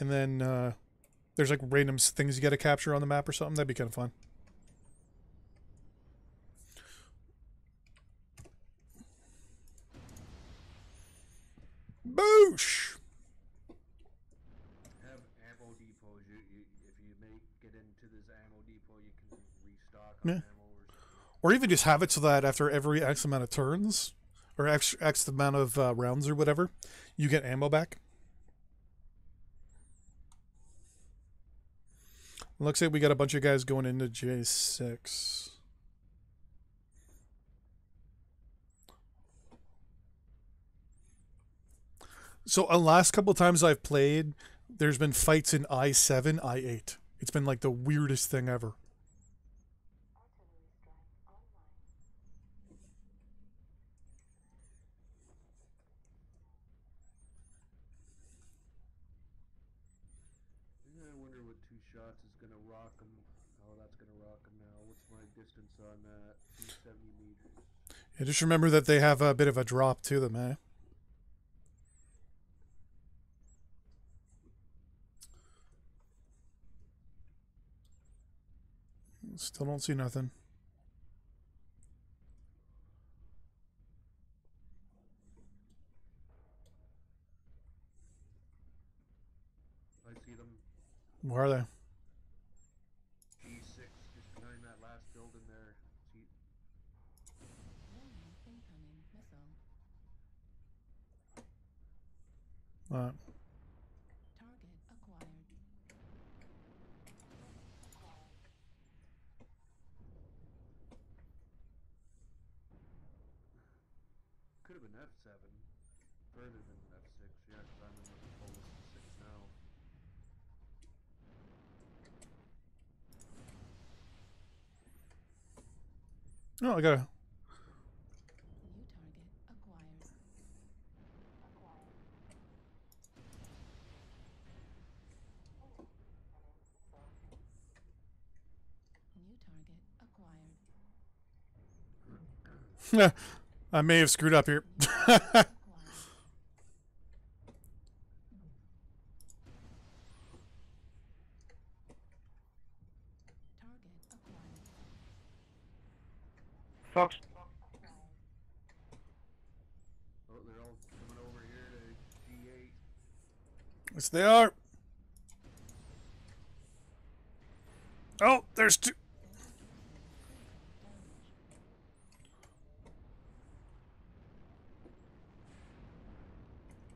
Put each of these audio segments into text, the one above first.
and then uh, there's like random things you got to capture on the map or something. That'd be kind of fun. Boosh! Have ammo depots. You, you, if you make get into this ammo depot, you can restock Yeah. ammo or. Or even just have it so that after every X amount of turns, or X, X amount of uh, rounds or whatever, you get ammo back. Looks like we got a bunch of guys going into J6. So, the last couple times I've played, there's been fights in I7, I8. It's been like the weirdest thing ever. Yeah, I wonder what two shots is gonna rock him. How that's gonna rock him now. What's my distance on that? 270 meters. Yeah, just remember that they have a bit of a drop to them, eh? Still don't see nothing. I see them. Where are they? Target acquired. could have been F7. Further than F6. Yeah, because I'm in the fullest of 6 now. oh, I got a. New target acquired. New target acquired. I may have screwed up here. Fox. Oh, they're all coming over here to G8. yes, they are. Oh, there's two.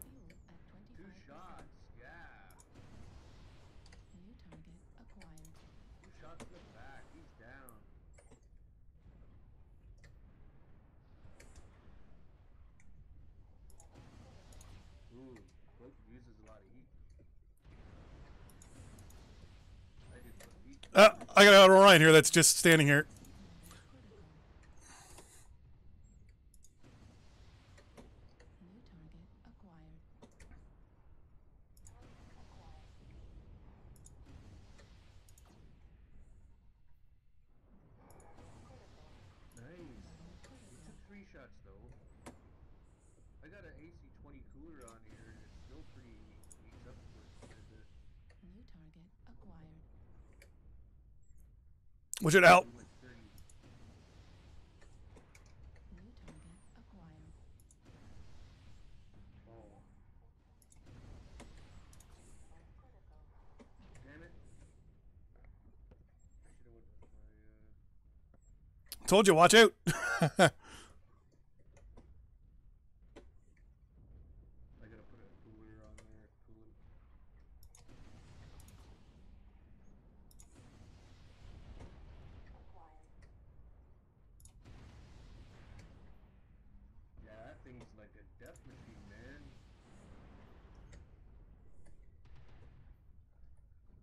Fuel at Two 25%. shots. Yeah. New target acquired. Shots to back. He's down. Ooh, Cloak uses a lot of heat. Uh, I got an Orion here that's just standing here. New target acquired. Nice. We took three shots though. I got an AC-20 cooler on here, and it's still pretty heats up for a bit. New target acquired. Watch it out. We went 30. New target acquired. Oh. Damn it. I should have went with my, uh... Told you, watch out. I gotta put a cooler on there. Coolant. Yeah, that thing's like a death machine, man.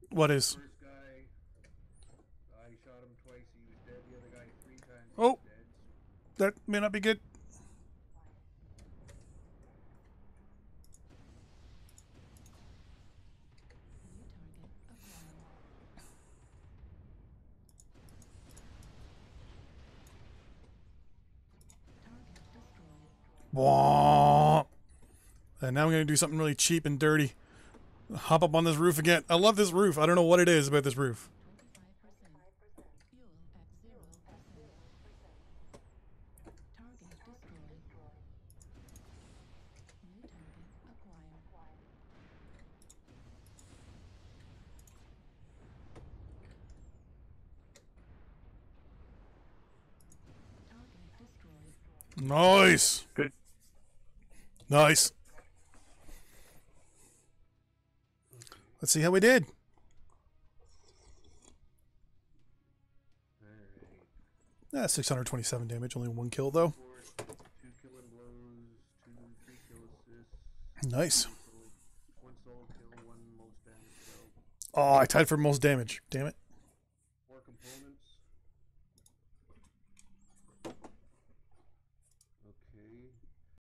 what is? First guy, uh, I shot him twice. He was dead. The other guy three times. Oh. dead. That may not be good. New target acquired. Target destroyed. Wah. And now I'm going to do something really cheap and dirty. Hop up on this roof again. I love this roof. I don't know what it is about this roof. 25%. Fuel at 0%. Target destroyed. New target acquired. Target destroyed. Nice. Good. Nice. Let's see how we did. Alright. Ah, 627 damage, only one kill though. Four, killing blows, two, three kill Nice. one solo kill, one most damage kill. Oh, I tied for most damage. Damn it.